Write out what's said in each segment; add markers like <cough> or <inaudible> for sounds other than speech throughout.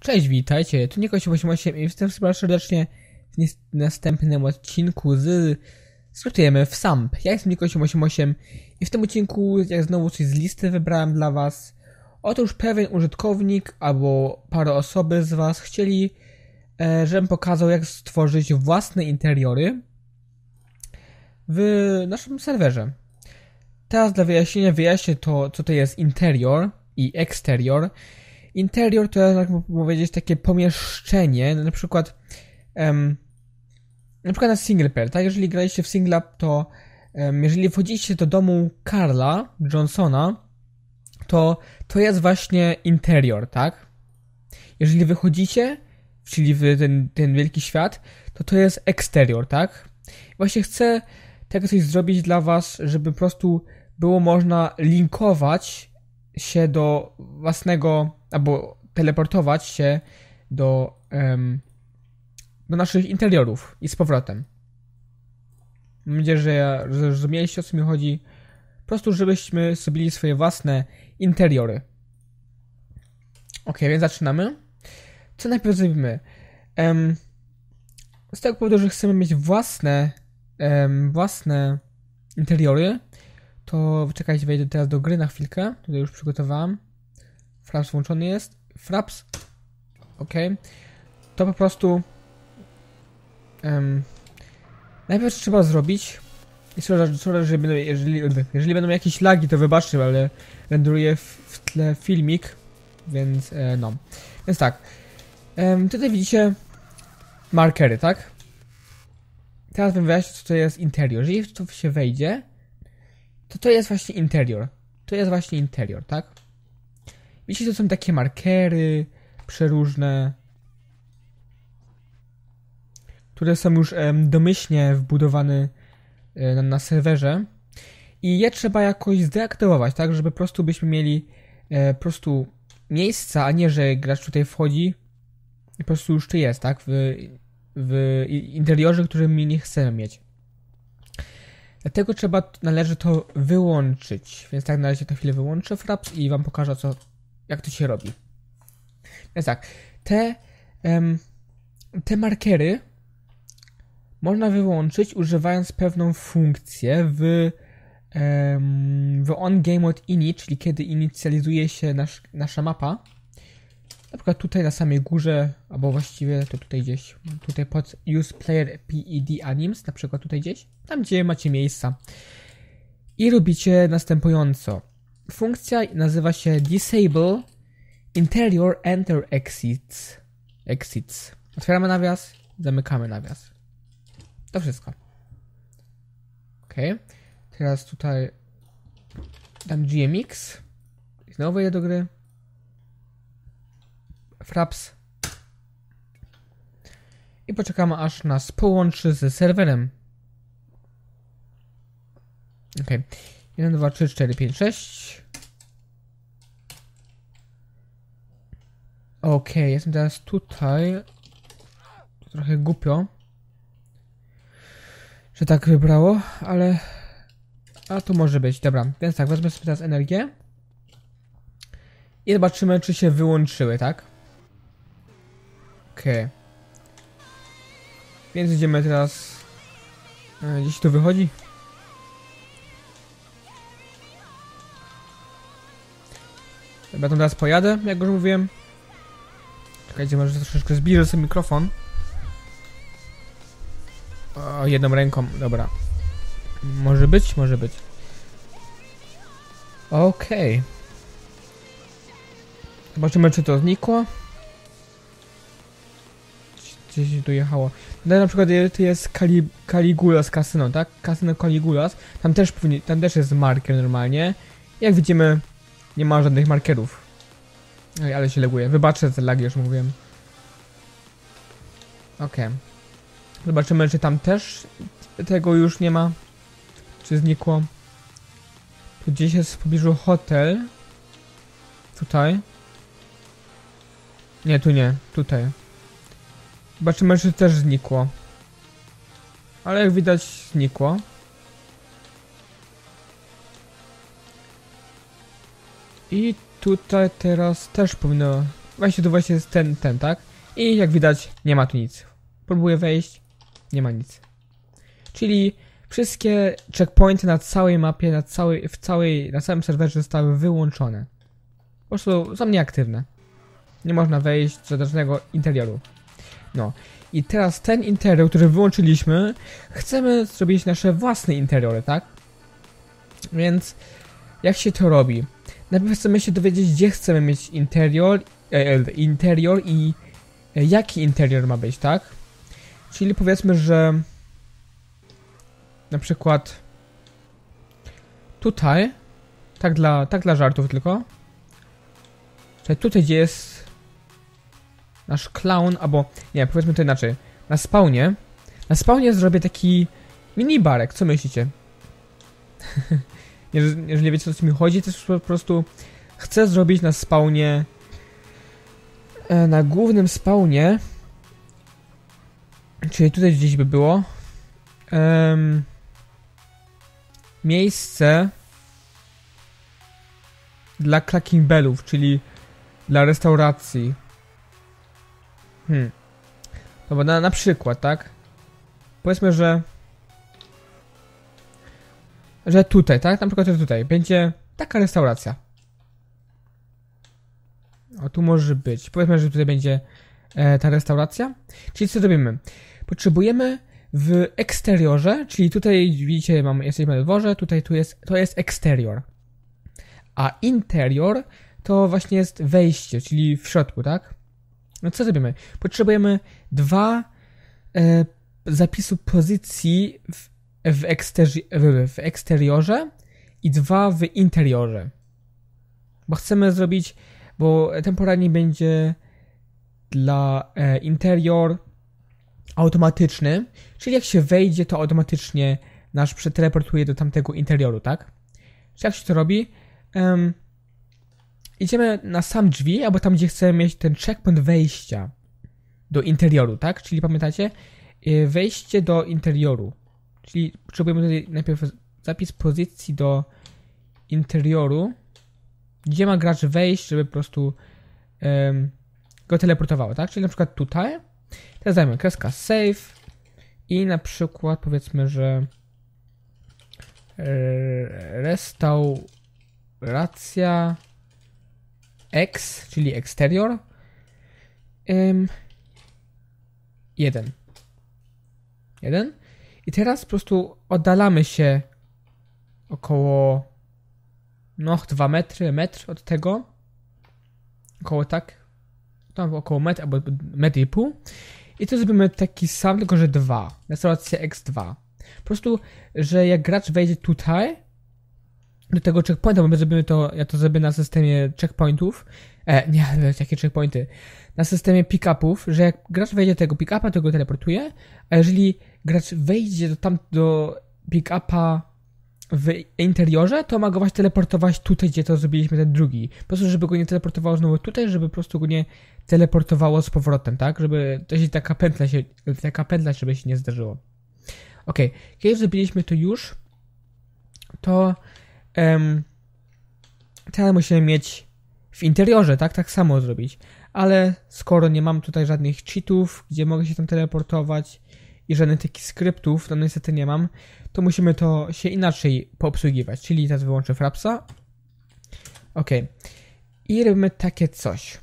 Cześć, witajcie, tu Niko888 i super serdecznie w następnym odcinku z... Startujemy w SAMP. Ja jestem Niko888 i w tym odcinku jak znowu coś z listy wybrałem dla was. Otóż pewien użytkownik albo parę osoby z was chcieli, e, żebym pokazał jak stworzyć własne interiory w naszym serwerze. Teraz dla wyjaśnienia wyjaśnię to, co to jest interior i exterior. Interior to jak powiedzieć, takie pomieszczenie, na przykład em, na przykład na single player, tak? Jeżeli graliście w singla, to em, jeżeli wchodzicie do domu Carla Johnsona, to to jest właśnie interior, tak? Jeżeli wychodzicie, czyli w ten, ten wielki świat, to to jest exterior, tak? Właśnie chcę tego coś zrobić dla was, żeby po prostu było można linkować się do własnego, albo teleportować się do, em, do naszych interiorów i z powrotem. Mam nadzieję, że zrozumieliście o co mi chodzi. Po prostu, żebyśmy zrobili swoje własne interiory. Ok, więc zaczynamy. Co najpierw zrobimy? Em, z tego powodu, że chcemy mieć własne, em, własne interiory, to czekajcie, wejdę teraz do gry na chwilkę. Tutaj już przygotowałem. Fraps włączony jest. Fraps. Ok. To po prostu. em, najpierw trzeba zrobić. I sorry, sorry, że będą, jeżeli, jeżeli będą jakieś lagi, to wybaczcie, ale renderuję w, w tle filmik, więc e, no. Więc tak. Em, tutaj widzicie markery, tak? Teraz bym wyjaśnił, co to jest interior. Jeżeli w to się wejdzie, to to jest właśnie interior. To jest właśnie interior, tak? Widzicie, to są takie markery przeróżne, które są już domyślnie wbudowane e, na, serwerze i je trzeba jakoś zdeaktywować, tak? Żeby po prostu byśmy mieli e, po prostu miejsca, a nie, że gracz tutaj wchodzi i po prostu już to jest, tak? W, w interiorze, który my nie chcemy mieć. Dlatego trzeba, należy to wyłączyć. Więc tak na razie to chwilę wyłączę Fraps i wam pokażę co, jak to się robi. Więc tak, te, te markery można wyłączyć używając pewną funkcję w, em, w onGameMode czyli kiedy inicjalizuje się nasz, nasza mapa. Na przykład tutaj na samej górze, albo właściwie to tutaj gdzieś, tutaj pod Use Player PED Animes, na przykład tutaj gdzieś, tam gdzie macie miejsca. I robicie następująco. Funkcja nazywa się Disable Interior Enter Exits. Exits. Otwieramy nawias, zamykamy nawias. To wszystko. Ok. Teraz tutaj dam GMX. Znowu wejdę do gry. Fraps. I poczekamy aż nas połączy z serwerem. Ok. 1, 2, 3, 4, 5, 6. Ok, jestem teraz tutaj. To trochę głupio. Że tak wybrało, ale... A to może być, dobra. Więc tak, wezmę sobie teraz energię. I zobaczymy, czy się wyłączyły, tak? Okej. Więc idziemy teraz... E, Gdzieś tu wychodzi? To teraz pojadę, jak już mówiłem. Czekajcie, może troszeczkę zbliżę sobie mikrofon. O, jedną ręką, dobra. Może być, może być. Okej. Zobaczymy, czy to znikło. Gdzieś tu jechało. No, na przykład tu jest Kali, Caligulas Casino, tak? Casino Caligulas. Tam też, tam też jest marker normalnie. Jak widzimy, nie ma żadnych markerów. Ej, ale się leguje. Wybaczę te lagi, już mówiłem. Okej. Zobaczymy, czy tam też tego już nie ma. Czy znikło. Tu gdzieś jest w pobliżu hotel. Tutaj. Nie, tu nie. Tutaj. Zobaczymy, czy też znikło. Ale jak widać, znikło. I tutaj teraz też powinno właśnie tu właśnie jest ten, ten, tak? I jak widać, nie ma tu nic. Próbuję wejść, nie ma nic. Czyli wszystkie checkpointy na całej mapie, na całej, w całej, na całym serwerze zostały wyłączone. Po prostu są nieaktywne. Nie można wejść do żadnego interioru. No. I teraz ten interior, który wyłączyliśmy, chcemy zrobić nasze własne interiory, tak? Więc jak się to robi? Najpierw chcemy się dowiedzieć, gdzie chcemy mieć interior, e, e, interior i e, jaki interior ma być, tak? Czyli powiedzmy, że na przykład tutaj, tak dla, tak dla żartów tylko, czyli tutaj gdzie jest nasz clown, albo nie, powiedzmy to inaczej, na spawnie, na spawnie zrobię taki mini barek, co myślicie? <laughs> jeżeli, wiecie o co mi chodzi, to jest po prostu chcę zrobić na spawnie e, na głównym spawnie czyli tutaj gdzieś by było miejsce dla clacking bellów, czyli dla restauracji. Hmm. Bo na, na przykład, tak? Powiedzmy, że że tutaj, tak? Na przykład że tutaj będzie taka restauracja. O, tu może być. Powiedzmy, że tutaj będzie e, ta restauracja. Czyli co robimy? Potrzebujemy w eksteriorze, czyli tutaj widzicie, mamy, jesteśmy na dworze, tutaj tu jest, to jest eksterior. A interior to właśnie jest wejście, czyli w środku, tak? No co zrobimy? Potrzebujemy dwa e, zapisu pozycji w, w, eksterzy, w, eksteriorze i dwa w interiorze. Bo chcemy zrobić, bo temporalnie będzie dla e, interior automatyczny, czyli jak się wejdzie, to automatycznie nasz przeteleportuje do tamtego interioru, tak? Czyli jak się to robi? Um, idziemy na sam drzwi, albo tam, gdzie chcemy mieć ten checkpoint wejścia do interioru, tak? Czyli pamiętacie? Y, wejście do interioru. Czyli potrzebujemy tutaj najpierw zapis pozycji do interioru, gdzie ma gracz wejść, żeby po prostu um, go teleportowało, tak? Czyli na przykład tutaj. Teraz dajmy kreska save i na przykład powiedzmy, że e, restauracja X, czyli exterior um, jeden. Jeden. I teraz po prostu oddalamy się około no 2 metry, metr od tego. Około tak. Tam około metr albo metr i pół. I to zrobimy taki sam, tylko że 2. Restauracja X2. Po prostu, że jak gracz wejdzie tutaj, do tego checkpointa, bo my zrobimy to, ja to zrobię na systemie checkpointów, e, nie, jakie checkpointy, na systemie pick-upów, że jak gracz wejdzie do tego pick-upa, to go teleportuje, a jeżeli gracz wejdzie do tam, do pick-upa w interiorze, to ma go właśnie teleportować tutaj, gdzie to zrobiliśmy ten drugi. Po prostu, żeby go nie teleportowało znowu tutaj, żeby po prostu go nie teleportowało z powrotem, tak? Żeby to się taka pętla się, taka pętla, żeby się nie zdarzyło. Ok, kiedy zrobiliśmy to już, to um, teraz musimy mieć w interiorze, tak? Tak samo zrobić. Ale skoro nie mam tutaj żadnych cheatów, gdzie mogę się tam teleportować i żadnych takich skryptów, to niestety nie mam, to musimy to się inaczej poobsługiwać. Czyli teraz wyłączę Frapsa. Ok. I robimy takie coś.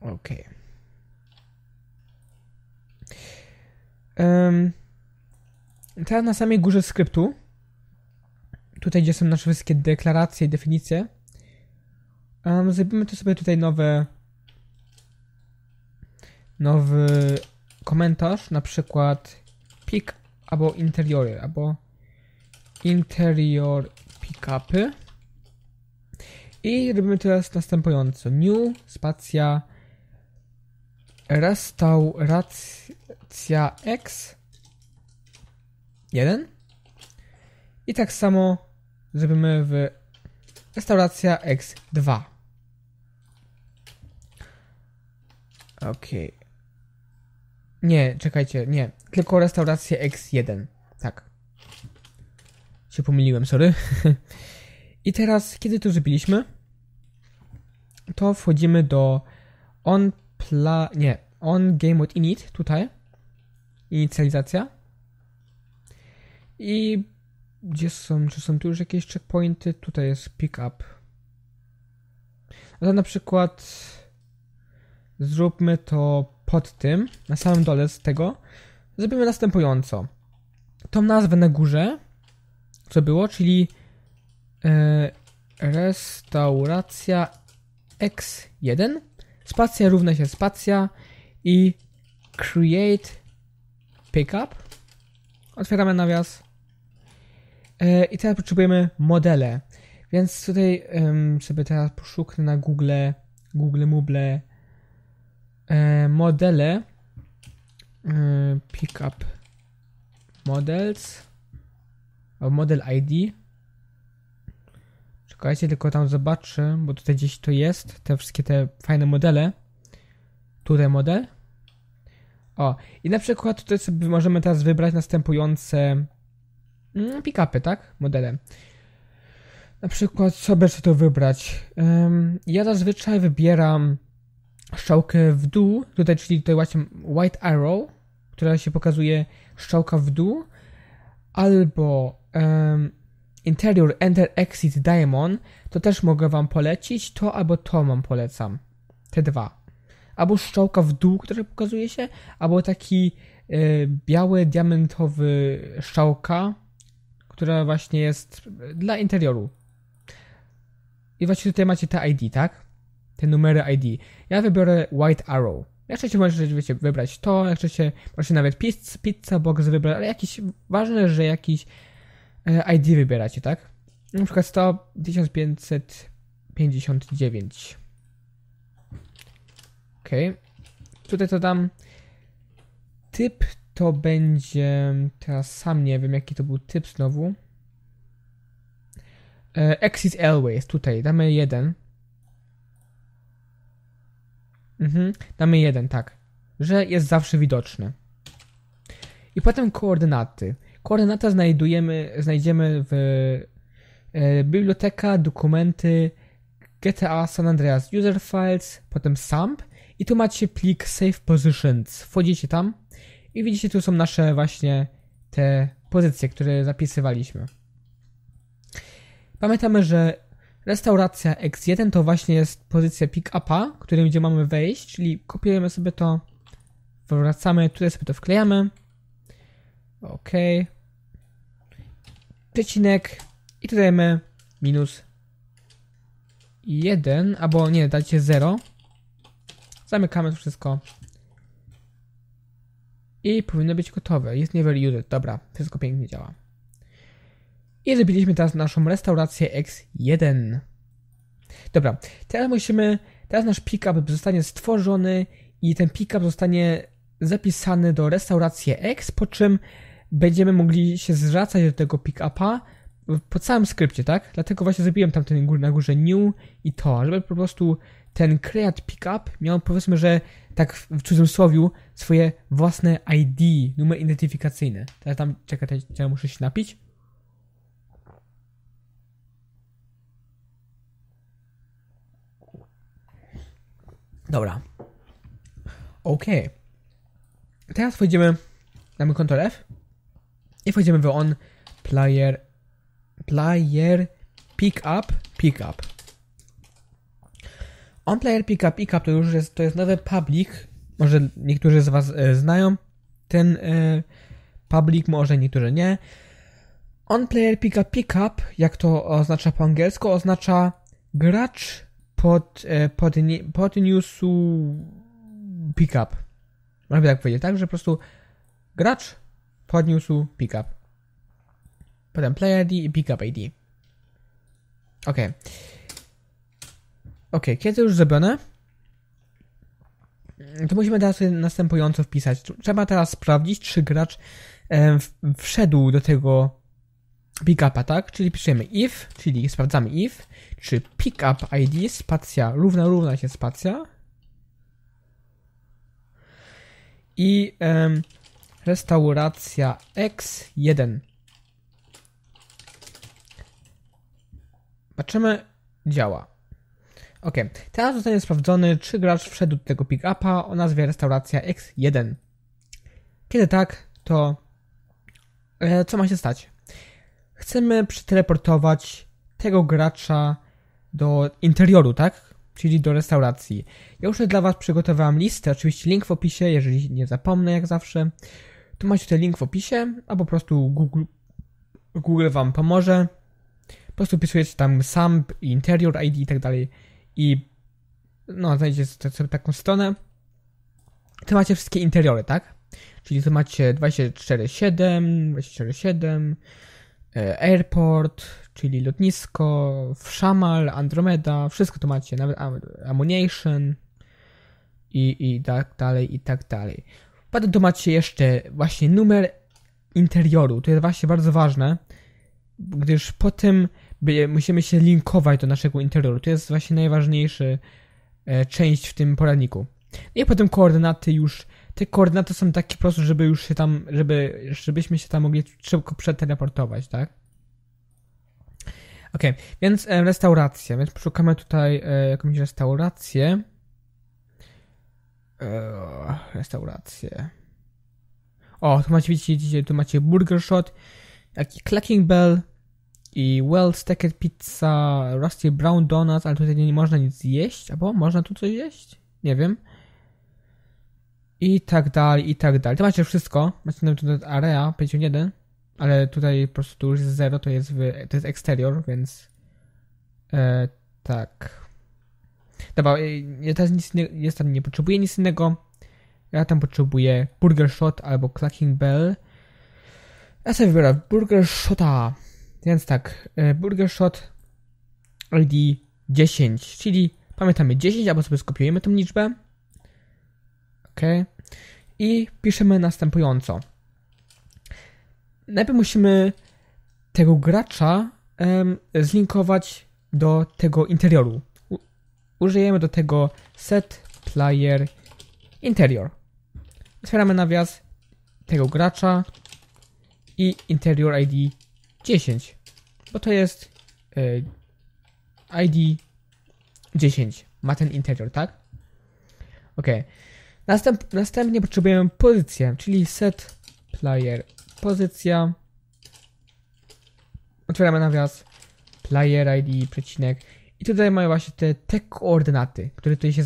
Ok. Um, teraz na samej górze skryptu, tutaj gdzie są nasze wszystkie deklaracje i definicje, um, zrobimy to sobie tutaj nowe nowy komentarz, na przykład pick albo interiory, albo interior pickupy. I robimy teraz następująco. New, spacja, restauracja X 1 i tak samo zrobimy w restauracja X2. Ok. Nie, czekajcie, nie. Tylko restauracja X1. Tak. Się pomyliłem, sorry. <laughs> I teraz, kiedy to zrobiliśmy? to wchodzimy do on pla... nie, on game mode init, tutaj. Inicjalizacja. I gdzie są, czy są tu już jakieś checkpointy? Tutaj jest pick up. To na przykład zróbmy to pod tym, na samym dole z tego. Zrobimy następująco. Tą nazwę na górze, co było, czyli e, restauracja x1, spacja równa się spacja i create pickup. Otwieramy nawias. E, I teraz potrzebujemy modele. Więc tutaj sobie teraz poszuknę na Google, Google Muble e, modele. E, pickup models. Model ID czekajcie tylko tam zobaczę bo tutaj gdzieś to jest te wszystkie te fajne modele. Tutaj model. O i na przykład tutaj sobie możemy teraz wybrać następujące pick-upy, tak? Modele. Na przykład sobie chcę to wybrać. Ja zazwyczaj wybieram strzałkę w dół, tutaj, czyli tutaj właśnie White Arrow, która się pokazuje strzałka w dół, albo em, Interior Enter Exit Diamond, to też mogę wam polecić, to albo to wam polecam. Te dwa. Albo strzałka w dół, która pokazuje się, albo taki e, biały, diamentowy strzałka, która właśnie jest dla interioru. I właśnie tutaj macie te ID, tak? Te numery ID. Ja wybiorę White Arrow. Jak chcecie, możecie wybrać to, jak chcecie, możecie nawet pizza, pizza box wybrać, ale jakiś, ważne, że jakiś e, ID wybieracie, tak? Na przykład 100, 1559. Ok. Tutaj to dam. Typ to będzie. Teraz sam nie wiem, jaki to był typ znowu. Exit Airways, tutaj damy jeden. Mhm, damy jeden, tak. Że jest zawsze widoczny. I potem koordynaty. Koordynata znajdujemy, znajdziemy w e, biblioteka, dokumenty, GTA San Andreas User Files, potem SAMP i tu macie plik Save Positions. Wchodzicie tam i widzicie, tu są nasze właśnie te pozycje, które zapisywaliśmy. Pamiętamy, że restauracja X1 to właśnie jest pozycja pick-upa, którym gdzie mamy wejść, czyli kopiujemy sobie to, wracamy, tutaj sobie to wklejamy. OK. Przecinek i tutaj mamy minus 1, albo nie, dajcie 0. Zamykamy to wszystko. I powinno być gotowe. Jest never used. Dobra, wszystko pięknie działa. I zrobiliśmy teraz naszą restaurację X1. Dobra, teraz musimy, teraz nasz pickup zostanie stworzony i ten pickup zostanie zapisany do restauracji X, po czym będziemy mogli się zwracać do tego pickupa po całym skrypcie, tak? Dlatego właśnie zrobiłem tam ten na górze new i to, żeby po prostu ten create pickup miał powiedzmy, że tak w cudzysłowie swoje własne ID, numer identyfikacyjny. Teraz tam, czekaj, teraz muszę się napić. Dobra. Ok. Teraz wchodzimy, damy Ctrl F i wchodzimy w on player player pickup pickup. On player pickup pickup to już jest, to jest nowy public. Może niektórzy z was e, znają ten e, public, może niektórzy nie. On player pickup pickup, jak to oznacza po angielsku, oznacza gracz pod, e, pod, podniósł pickup. Można tak powiedzieć, tak? Że po prostu gracz podniósł pickup. Potem player ID i pickup ID. Ok. Ok, kiedy już zrobione, to musimy teraz następująco wpisać. Trzeba teraz sprawdzić, czy gracz e, wszedł do tego pickupa, tak? Czyli piszemy if, czyli sprawdzamy if, czy pickup ID spacja równa równa się spacja i um, restauracja x1. Patrzymy, działa. Ok, teraz zostanie sprawdzony, czy gracz wszedł do tego pick-upa o nazwie restauracja X1. Kiedy tak, to e, co ma się stać? Chcemy przeteleportować tego gracza do interioru, tak? Czyli do restauracji. Ja już dla Was przygotowałem listę, oczywiście link w opisie, jeżeli nie zapomnę jak zawsze. Tu macie tutaj link w opisie, a po prostu Google, Google Wam pomoże. Po prostu wpisujecie tam sam, interior ID i tak dalej i no, znajdziecie sobie taką stronę. Tu macie wszystkie interiory, tak? Czyli tu macie 24-7, 24-7, e, Airport, czyli lotnisko, Shamal, Andromeda, wszystko tu macie, nawet Ammunition i, i tak dalej, i tak dalej. Potem tu macie jeszcze właśnie numer interioru, to jest właśnie bardzo ważne, gdyż po tym musimy się linkować do naszego interioru. To jest właśnie najważniejsza e, część w tym poradniku. I potem koordynaty już, te koordynaty są takie żeby już się tam, żeby, żebyśmy się tam mogli szybko przeteleportować, tak? Ok, więc e, restauracja, więc szukamy tutaj e, jakąś restaurację. E, restaurację. O, tu macie, widzicie, tu macie Burger Shot, jaki Clacking Bell, i Well Stacked Pizza, Rusty Brown Donuts, ale tutaj nie można nic jeść, albo można tu coś jeść? Nie wiem. I tak dalej, i tak dalej. To macie wszystko. Macie nawet tutaj area 51, ale tutaj po prostu tu już jest 0, to jest, w, to jest exterior, więc e, tak. Dobra, e, ja teraz nic nie, jest tam nie potrzebuję nic innego. Ja tam potrzebuję Burger Shot albo Clacking Bell. Ja sobie wybiorę Burger Shota. Więc tak, e, Burger Shot ID 10, czyli pamiętamy 10, albo sobie skopiujemy tą liczbę. Ok. I piszemy następująco. Najpierw musimy tego gracza zlinkować do tego interioru. U użyjemy do tego set player interior. Otwieramy nawias tego gracza i interior ID 10, bo to jest y, ID 10. Ma ten interior, tak? Ok. Następ, następnie potrzebujemy pozycję, czyli set player pozycja. Otwieramy nawias player ID przecinek i tutaj mamy właśnie te, te koordynaty, które tutaj się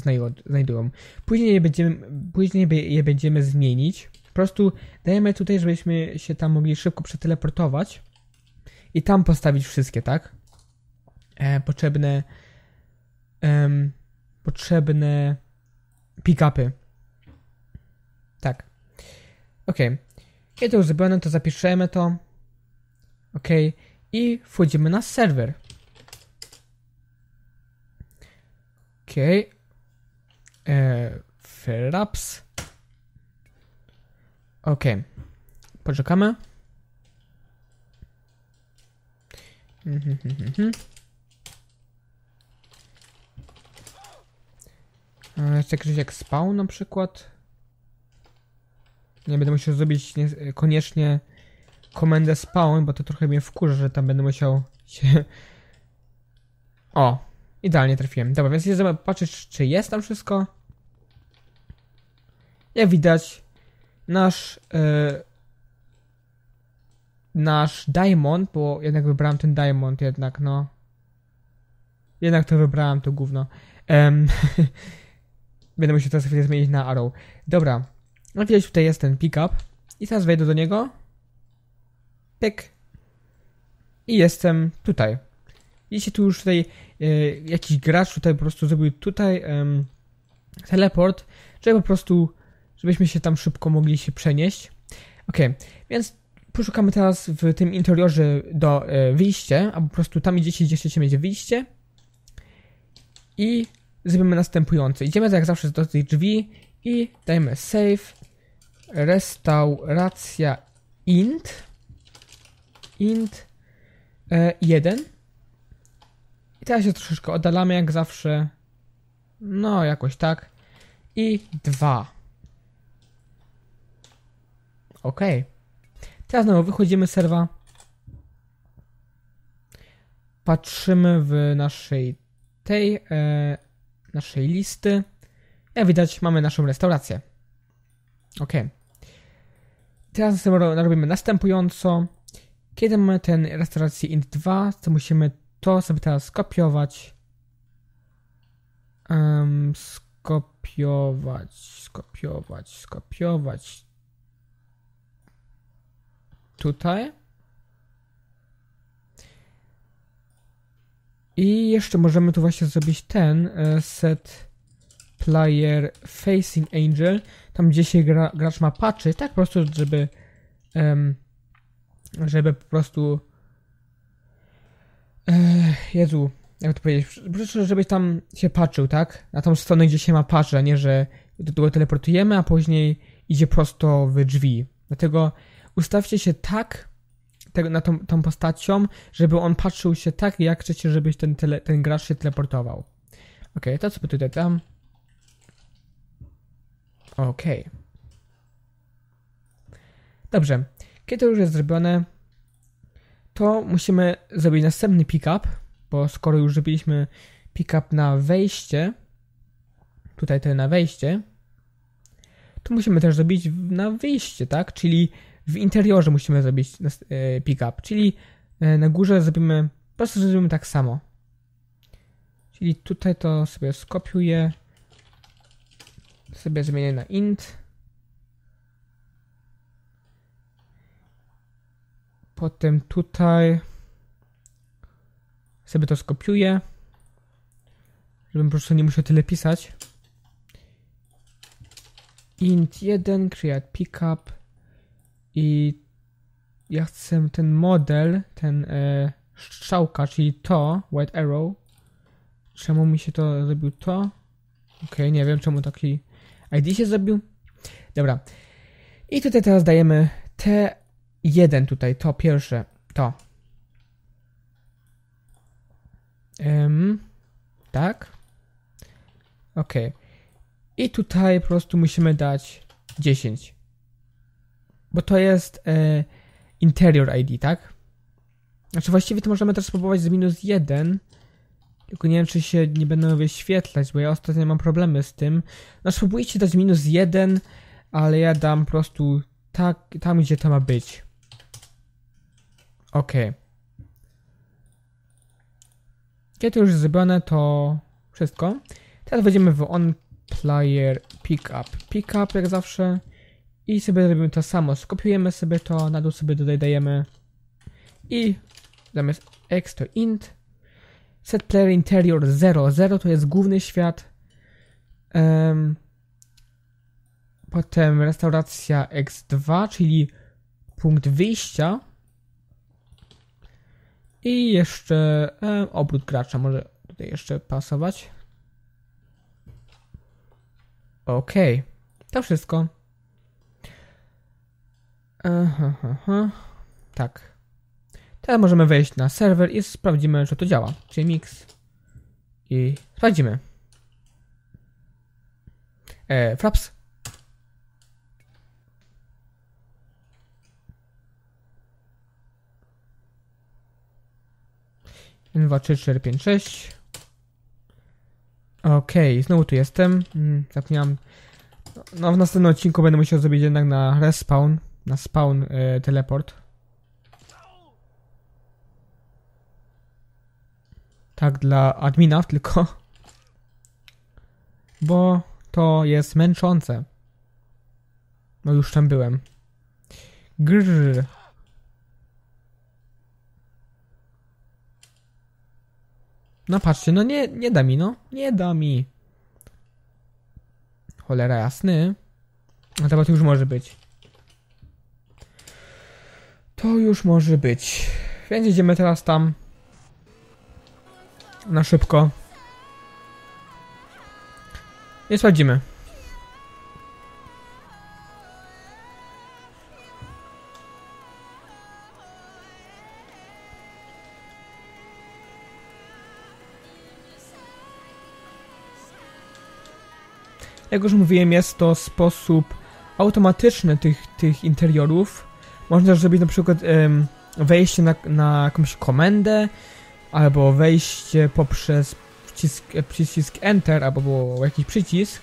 znajdują. Później je będziemy, później je będziemy zmienić. Po prostu dajemy tutaj, żebyśmy się tam mogli szybko przeteleportować i tam postawić wszystkie, tak? E, potrzebne em, potrzebne pick-upy. Tak. Ok. Kiedy to już zrobione, to zapiszemy to. Ok. I wchodzimy na serwer. Ok. E, Fraps. Ok. Poczekamy. Mhm, mhm, mhm. Jeszcze jakiś jak spawn na przykład. Nie będę musiał zrobić nie, koniecznie komendę spawn, bo to trochę mnie wkurza, że tam będę musiał się... <laughs> O, idealnie trafiłem. Dobra, więc jedziemy patrzeć, czy jest tam wszystko. Jak widać, nasz... Yy, nasz Diamond, bo jednak wybrałem ten Diamond jednak, no. Jednak to wybrałem, to gówno. Um, <laughs> będę musiał teraz chwilę zmienić na Arrow. Dobra. No widać tutaj jest ten pickup. I teraz wejdę do niego. Pyk. I jestem tutaj. Widzicie tu już tutaj e, jakiś gracz tutaj po prostu zrobił tutaj teleport, żeby po prostu, żebyśmy się tam szybko mogli się przenieść. Ok, więc poszukamy teraz w tym interiorze do e, wyjścia, albo po prostu tam idziecie, gdzie chcecie mieć wyjście. I zrobimy następujące. Idziemy jak zawsze do tych drzwi i dajmy save, restauracja int, int e, 1. I teraz się troszeczkę oddalamy jak zawsze. No, jakoś tak. I 2. Okej. Okay. Teraz znowu wychodzimy z serwa. Patrzymy w naszej tej e, naszej listy. Jak widać, mamy naszą restaurację. Ok. Teraz robimy następująco. Kiedy mamy ten restaurację int 2, to musimy to sobie teraz skopiować. Um, skopiować, skopiować, skopiować. Tutaj. I jeszcze możemy tu właśnie zrobić ten e, set player facing angel, tam gdzie się gra, gracz ma patrzeć, tak po prostu, żeby um, żeby po prostu e, Jezu, jak to powiedzieć, żeby tam się patrzył, tak? Na tą stronę, gdzie się ma patrzeć, nie, że do tego teleportujemy, a później idzie prosto w drzwi. Dlatego ustawcie się tak, na tą, tą postacią, żeby on patrzył się tak, jak chcecie, żebyś ten, tele, ten gracz się teleportował. Ok, to sobie tutaj dam. Ok. Dobrze. Kiedy to już jest zrobione, to musimy zrobić następny pickup, bo skoro już zrobiliśmy pickup na wejście, tutaj to na wejście, to musimy też zrobić na wyjście, tak? Czyli w interiorze musimy zrobić e, pickup, czyli e, na górze zrobimy, po prostu zrobimy tak samo. Czyli tutaj to sobie skopiuję, sobie zmienię na int. Potem tutaj sobie to skopiuję, żebym po prostu nie musiał tyle pisać. int 1 create pickup i ja chcę ten model, ten e, strzałka, czyli to, white arrow. Czemu mi się to zrobił to? Ok, nie wiem czemu taki ID się zrobił. Dobra. I tutaj teraz dajemy T1 tutaj, to pierwsze, to. Um, tak. Ok. I tutaj po prostu musimy dać 10. Bo to jest e, interior ID, tak? Znaczy właściwie to możemy też spróbować z minus 1. Tylko nie wiem, czy się nie będą wyświetlać, bo ja ostatnio mam problemy z tym. No spróbujcie dać minus 1, ale ja dam po prostu tak, tam, gdzie to ma być. Ok. Kiedy to już zrobione, to wszystko. Teraz wejdziemy w on player pickup. Pickup jak zawsze. I sobie robimy to samo. Skopiujemy sobie to, na dół sobie tutaj dajemy. I zamiast x to int. Set player interior 0. 0 to jest główny świat. Um, potem restauracja x2, czyli punkt wyjścia. I jeszcze um, obrót gracza może tutaj jeszcze pasować. Ok, to wszystko. Aha, aha. Tak. Teraz możemy wejść na serwer i sprawdzimy, czy to działa. Czyli mix. I sprawdzimy. E, Fraps. Dwa, trzy, cztery, pięć, sześć. Okej, okay, znowu tu jestem. Hmm, zapomniałem. No, w następnym odcinku będę musiał zrobić jednak na respawn na spawn y, teleport. Tak dla adminów tylko. <laughs> Bo to jest męczące. No już tam byłem. Grrr. No patrzcie, no nie, nie da mi, no. Nie da mi. Cholera jasny. No to już może być. To już może być. Więc idziemy teraz tam. Na szybko. Nie sprawdzimy. Jak już mówiłem, jest to sposób automatyczny tych, tych interiorów, można zrobić na przykład wejście na, na jakąś komendę, albo wejście poprzez e, przycisk Enter albo było jakiś przycisk,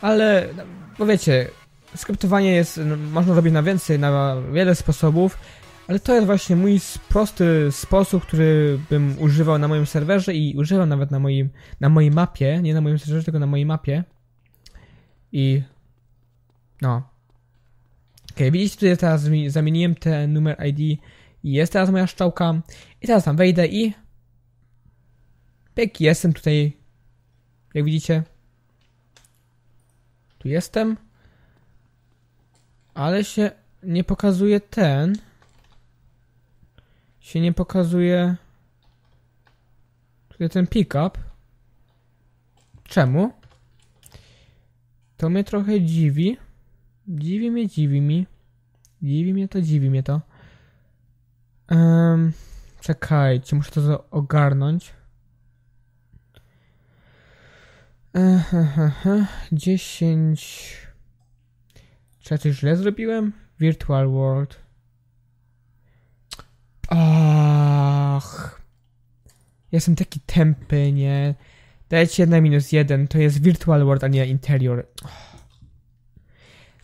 ale no, bo wiecie, skryptowanie jest, no, można robić na więcej, na wiele sposobów, ale to jest właśnie mój prosty sposób, który bym używał na moim serwerze i używam nawet na moim, na mojej mapie, nie na moim serwerze, tylko na mojej mapie. I no. Okej, widzicie tutaj teraz zami- zamieniłem ten numer ID i jest teraz moja szczałka. I teraz tam wejdę i pyk, jestem tutaj. Jak widzicie. Tu jestem. Ale się nie pokazuje ten. Się nie pokazuje. Tutaj ten pickup. Czemu? To mnie trochę dziwi. Dziwi mnie, dziwi mi. Dziwi mnie to, dziwi mnie to. Um, czekajcie, muszę to ogarnąć. Ehehehe, 10. Czy ja coś źle zrobiłem? Virtual World. Ach. Jestem taki tępy, nie? Dajcie 1 minus 1, to jest Virtual World, a nie Interior.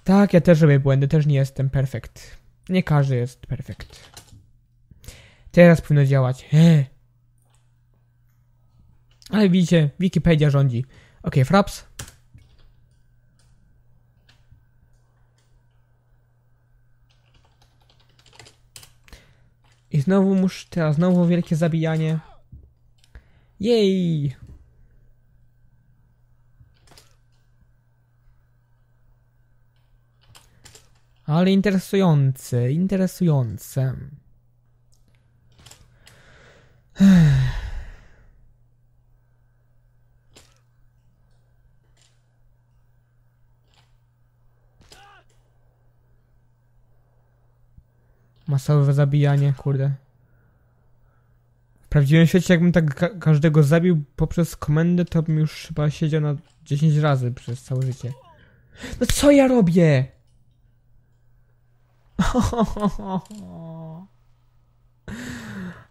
Tak, ja też robię błędy, też nie jestem perfekt. Nie każdy jest perfekt. Teraz powinno działać. He. Ale widzicie, Wikipedia rządzi. Ok, Fraps. I znowu muszę, teraz znowu wielkie zabijanie. Jej! Ale interesujące, interesujące. <sighs> Masowe zabijanie, kurde. W prawdziwym świecie, jakbym tak ka każdego zabił poprzez komendę, to bym już chyba siedział na 10 razy przez całe życie. No co ja robię? <laughs>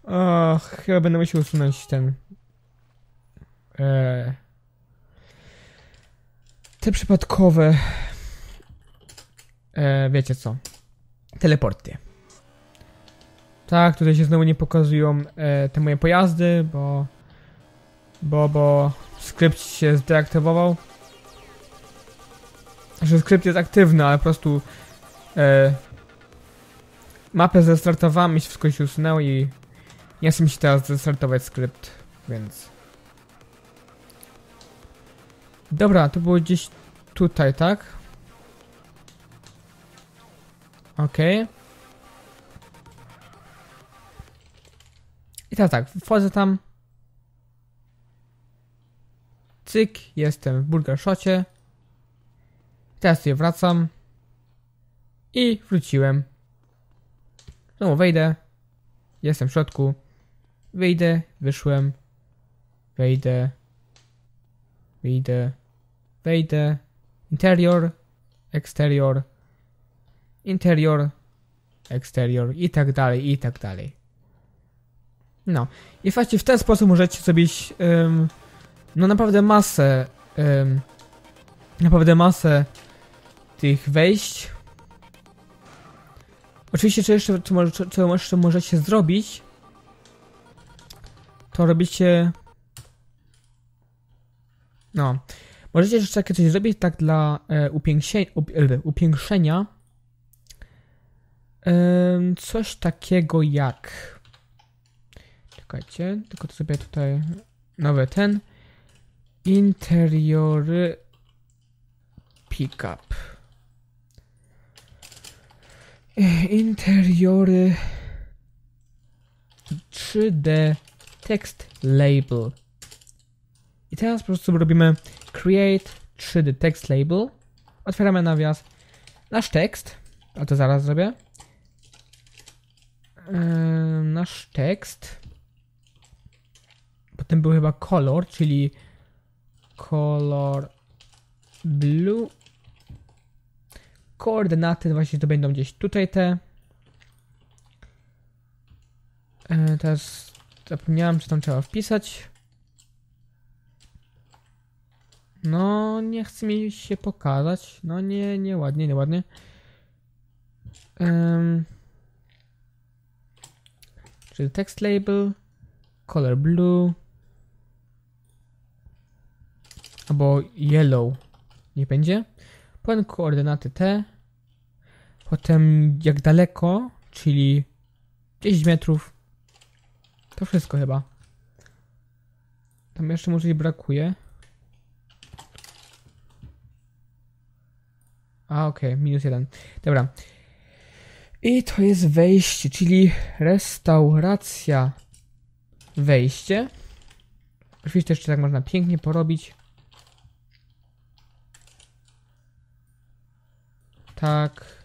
Och, chyba będę musiał usunąć ten. Eee, te przypadkowe. E, wiecie co? Teleporty. Tak, tutaj się znowu nie pokazują e, te moje pojazdy, bo. Bo, bo skrypt się zdeaktywował. Że skrypt jest aktywny, ale po prostu. E, mapę zestartowałem i wszystko się usunęło i nie chcę mi się teraz zestartować skrypt, więc... Dobra, to było gdzieś tutaj, tak? Okej. I teraz tak, wchodzę tam. Cyk, jestem w Burger. Teraz tutaj wracam. I wróciłem. Znowu wejdę. Jestem w środku. Wyjdę, wyszłem. Wejdę. Wyjdę. Wejdę. Interior. Exterior. Interior. Exterior. I tak dalej, i tak dalej. No. I właśnie w ten sposób możecie zrobić ym, no naprawdę masę ym, naprawdę masę tych wejść Oczywiście, co jeszcze, co, jeszcze możecie zrobić, to robicie... No. Możecie jeszcze takie coś zrobić tak dla e, upięksie, up, e, upiększenia. Em, coś takiego jak... Czekajcie, tylko to sobie tutaj nowy ten. Interiory pickup. Interiory 3D text label. I teraz po prostu robimy create 3D text label. Otwieramy nawias. Nasz tekst. A to zaraz zrobię. Yy, nasz tekst. Potem był chyba color, czyli color blue koordynaty właśnie to będą gdzieś tutaj te. E, teraz zapomniałem, czy tam trzeba wpisać. No, nie chce mi się pokazać. No, nie, nie ładnie, nie ładnie. Um, czyli text label, color blue, albo yellow. Nie będzie. Potem koordynaty T. Potem jak daleko, czyli 10 metrów. To wszystko chyba. Tam jeszcze może i brakuje. A, okej, okay, minus jeden. Dobra. I to jest wejście, czyli restauracja. Wejście. Oczywiście jeszcze tak można pięknie porobić. Tak.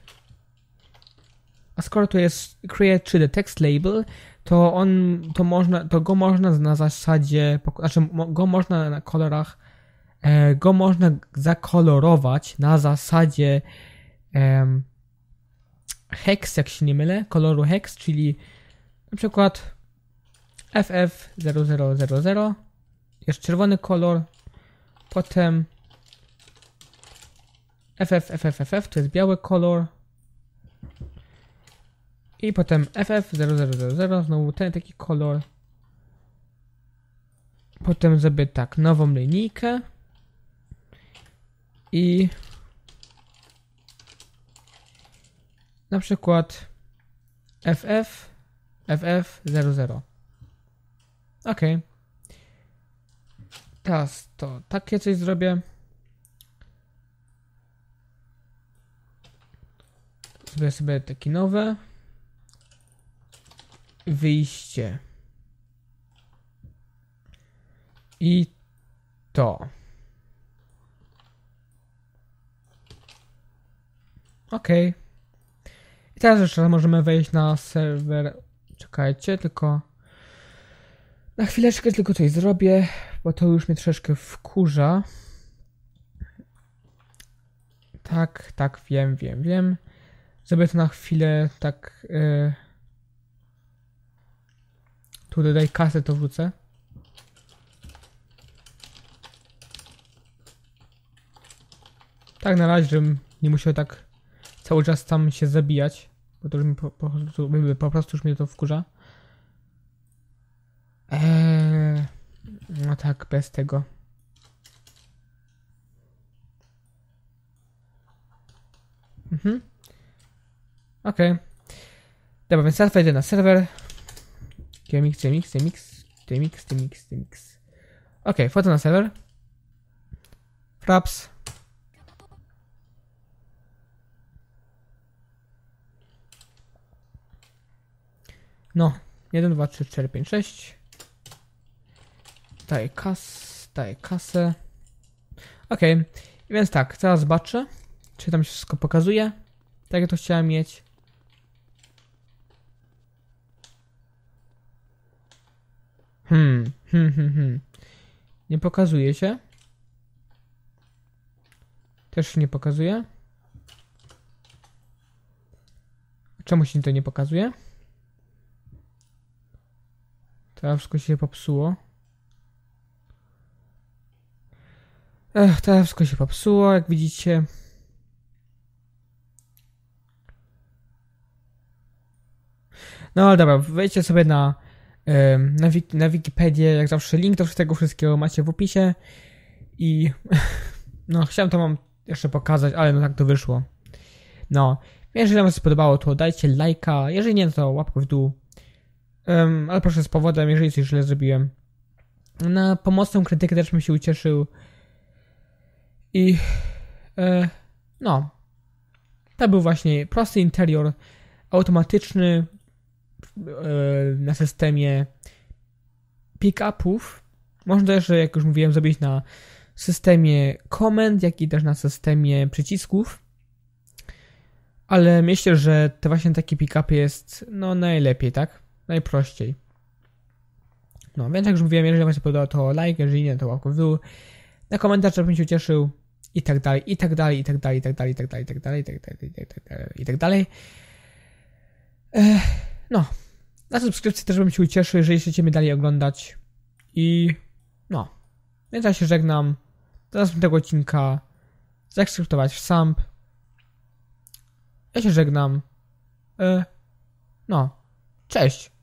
A skoro to jest create 3D text label, to on, to można, to go można na zasadzie, znaczy go można na kolorach, e, go można zakolorować na zasadzie hex, jak się nie mylę, koloru hex, czyli na przykład FF0000 jest czerwony kolor, potem FF, to jest biały kolor. I potem FF0000, znowu ten taki kolor. Potem zrobię tak, nową linijkę. I na przykład FF FF00. Ok. Teraz to takie coś zrobię. Zrobię sobie takie nowe. Wyjście. I to. Ok. I teraz jeszcze możemy wejść na serwer. Czekajcie, tylko na chwileczkę tylko coś zrobię, bo to już mnie troszeczkę wkurza. Tak, tak, wiem, wiem, wiem. Zrobię to na chwilę tak... Yy... Tu dodaj kasę, to wrócę. Tak na razie, żebym nie musiał tak cały czas tam się zabijać. Bo to już mi po, po, po prostu już mnie to wkurza. Eee, no tak, bez tego. Mhm. Okej. Okay. Dobra, więc teraz wejdę na serwer. TMX, TMX, TMX, TMX, TMX, TMX. Okej, wchodzę na serwer. Fraps. No, 1, 2, 3, 4, 5, 6. Daję kas, daję kasę. Okay. więc tak, teraz zobaczę, czy tam się wszystko pokazuje. Tak jak to chciałem mieć. Hmm, hmm, hmm, hmm. Nie pokazuje się. Też się nie pokazuje. Czemu się to nie pokazuje? To wszystko się popsuło. Ech, to wszystko się popsuło, jak widzicie. No ale dobra, wejdźcie sobie na na, wiki, na Wikipedię, jak zawsze link do tego wszystkiego macie w opisie i <laughs> no chciałem to wam jeszcze pokazać, ale no tak to wyszło. No, jeżeli wam się podobało, to dajcie lajka, jeżeli nie, to łapkę w dół. Um, ale proszę z powodem, jeżeli coś źle zrobiłem. Na pomocną krytykę też bym się ucieszył. I e, no, to był właśnie prosty interior, automatyczny, na systemie pick-upów. Można też, jak już mówiłem, zrobić na systemie komend, jak i też na systemie przycisków. Ale myślę, że te właśnie takie pick-upy jest no najlepiej, tak? Najprościej. No, więc jak już mówiłem, jeżeli Wam się podoba, to like, jeżeli nie, to łapkę w dół. Na komentarz, żebym się ucieszył i tak dalej, i tak dalej, i tak dalej, i tak dalej, i tak dalej, i tak dalej, i tak dalej, i tak dalej, tak dalej. No. Na subskrypcji też bym się ucieszył, jeżeli chcecie mnie dalej oglądać. I no. Więc ja się żegnam. Do następnego odcinka. Zakryptować w SAMP. Ja się żegnam. E, no. Cześć.